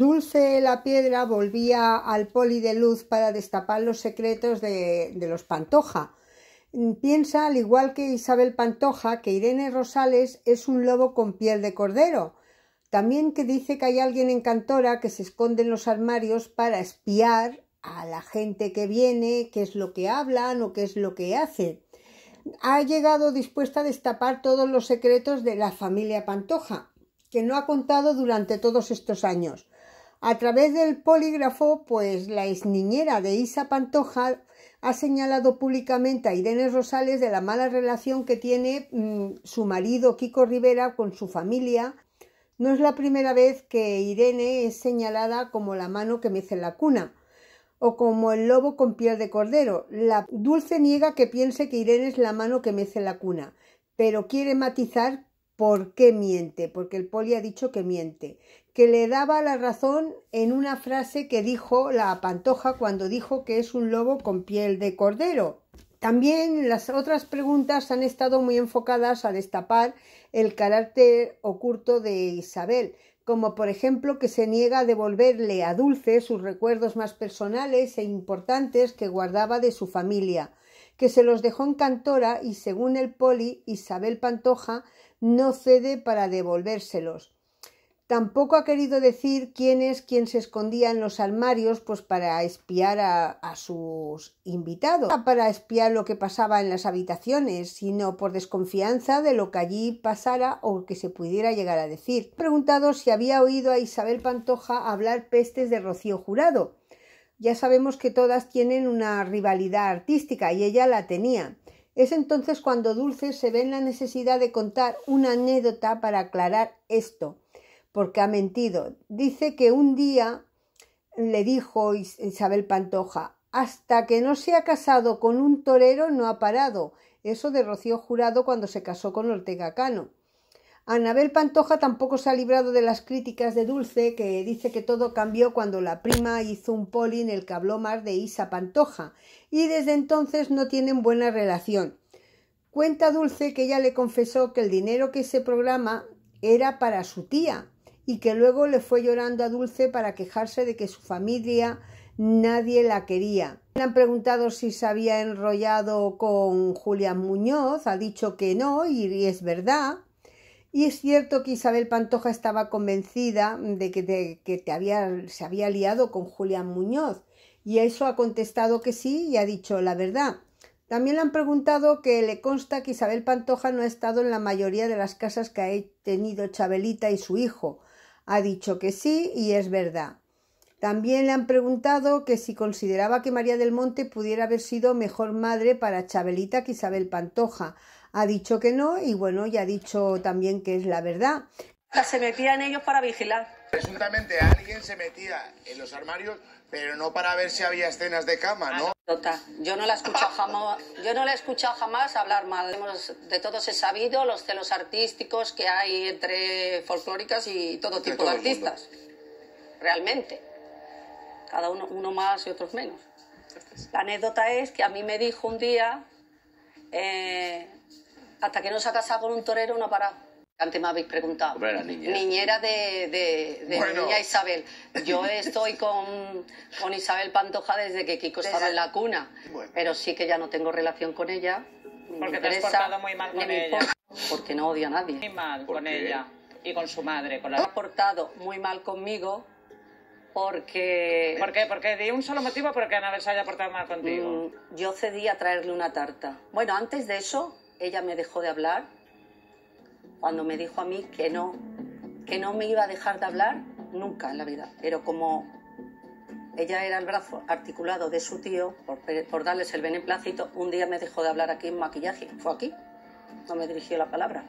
Dulce la Piedra volvía al poli de luz para destapar los secretos de, los Pantoja. Piensa, al igual que Isabel Pantoja, que Irene Rosales es un lobo con piel de cordero. También que dice que hay alguien en Cantora que se esconde en los armarios para espiar a la gente que viene, qué es lo que hablan o qué es lo que hacen. Ha llegado dispuesta a destapar todos los secretos de la familia Pantoja, que no ha contado durante todos estos años. A través del polígrafo, pues la exniñera de Isa Pantoja ha señalado públicamente a Irene Rosales de la mala relación que tiene mmm, su marido Kiko Rivera con su familia. No es la primera vez que Irene es señalada como la mano que mece la cuna o como el lobo con piel de cordero. La dulce niega que piense que Irene es la mano que mece la cuna, pero quiere matizar por qué miente, porque el poli ha dicho que miente, que le daba la razón en una frase que dijo la Pantoja cuando dijo que es un lobo con piel de cordero. También las otras preguntas han estado muy enfocadas a destapar el carácter oculto de Isabel, como por ejemplo que se niega a devolverle a Dulce sus recuerdos más personales e importantes que guardaba de su familia, que se los dejó en Cantora y según el poli Isabel Pantoja no cede para devolvérselos. Tampoco ha querido decir quién es quien se escondía en los armarios pues para espiar a, sus invitados, para espiar lo que pasaba en las habitaciones, sino por desconfianza de lo que allí pasara o que se pudiera llegar a decir. He preguntado si había oído a Isabel Pantoja hablar pestes de Rocío Jurado. Ya sabemos que todas tienen una rivalidad artística y ella la tenía. Es entonces cuando Dulce se ve en la necesidad de contar una anécdota para aclarar esto porque ha mentido. Dice que un día le dijo Isabel Pantoja, hasta que no se ha casado con un torero no ha parado. Eso de Rocío Jurado cuando se casó con Ortega Cano. Anabel Pantoja tampoco se ha librado de las críticas de Dulce, que dice que todo cambió cuando la prima hizo un poli en el que habló más de Isa Pantoja, y desde entonces no tienen buena relación. Cuenta Dulce que ella le confesó que el dinero que ese programa era para su tía, y que luego le fue llorando a Dulce para quejarse de que su familia nadie la quería. Le han preguntado si se había enrollado con Julián Muñoz, ha dicho que no y es verdad. Y es cierto que Isabel Pantoja estaba convencida de que, que te había, se había liado con Julián Muñoz y eso ha contestado que sí y ha dicho la verdad. También le han preguntado que le consta que Isabel Pantoja no ha estado en la mayoría de las casas que ha tenido Chabelita y su hijo, ha dicho que sí y es verdad. También le han preguntado que si consideraba que María del Monte pudiera haber sido mejor madre para Chabelita que Isabel Pantoja. Ha dicho que no y bueno, ya ha dicho también que es la verdad. Se metían ellos para vigilar. Presuntamente alguien se metía en los armarios, pero no para ver si había escenas de cama, ¿no? Yo no la he escuchado jamás, yo no la he escuchado jamás hablar mal. De todos he sabido los celos artísticos que hay entre folclóricas y todo tipo todo de artistas. Realmente. Cada uno, uno más y otros menos. La anécdota es que a mí me dijo un día, eh, hasta que no se ha casado con un torero no ha parado. Antes me habéis preguntado. Bueno, niñera. niñera de, de, de Bueno. niña Isabel. Yo estoy con, con Isabel Pantoja desde que Kiko estaba en la cuna. Bueno. Pero sí que ya no tengo relación con ella. me Porque te has portado muy mal con me ella. Porque no odio a nadie. Muy mal ¿Por con qué? ella y con su madre. Con Se ha la... portado muy mal conmigo porque ¿Por qué? Porque di un solo motivo por qué Anabel se haya portado mal contigo. mm, yo cedí a traerle una tarta. Bueno, antes de eso, ella me dejó de hablar cuando me dijo a mí que no, que no me iba a dejar de hablar nunca en la vida. Pero como ella era el brazo articulado de su tío, por, por darles el beneplácito, un día me dejó de hablar aquí en maquillaje. Fue aquí, no me dirigió la palabra.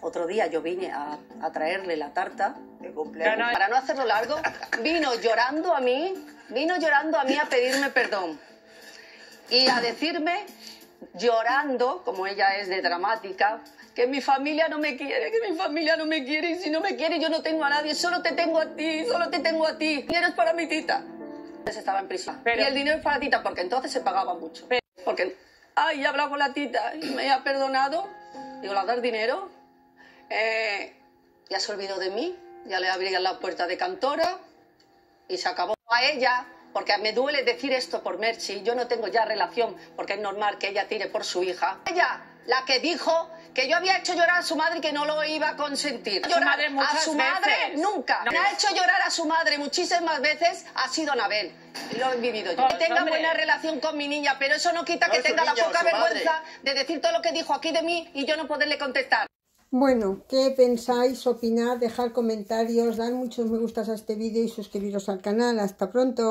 Otro día yo vine a, a traerle la tarta de cumpleaños. No, no. Para no hacerlo largo, vino llorando a mí, vino llorando a mí a pedirme perdón y a decirme, llorando, como ella es de dramática, que mi familia no me quiere, que mi familia no me quiere, y si no me quiere yo no tengo a nadie, solo te tengo a ti, solo te tengo a ti, y eres para mi tita. Entonces estaba en prisión. Pero- Y el dinero es para tita, porque entonces se pagaba mucho. Porque, ay, he hablado con la tita y me ha perdonado, digo, ¿le dar dinero? Eh, ya se olvidó de mí, ya le abrían la puerta de cantora, y se acabó. A ella, porque me duele decir esto por Merchi, yo no tengo ya relación, porque es normal que ella tire por su hija. Ella, la que dijo que yo había hecho llorar a su madre y que no lo iba a consentir. A su Llorar madre muchas a su madre veces. nunca. No. Me ha hecho llorar a su madre muchísimas veces, ha sido Anabel. Y lo he vivido yo. Pues, que tenga hombre. buena relación con mi niña, pero eso no quita No, que tenga la niña poca madre. vergüenza de decir todo lo que dijo aquí de mí y yo no poderle contestar. Bueno, ¿qué pensáis? Opinad, dejar comentarios, dar muchos me gustas a este vídeo y suscribiros al canal. Hasta pronto.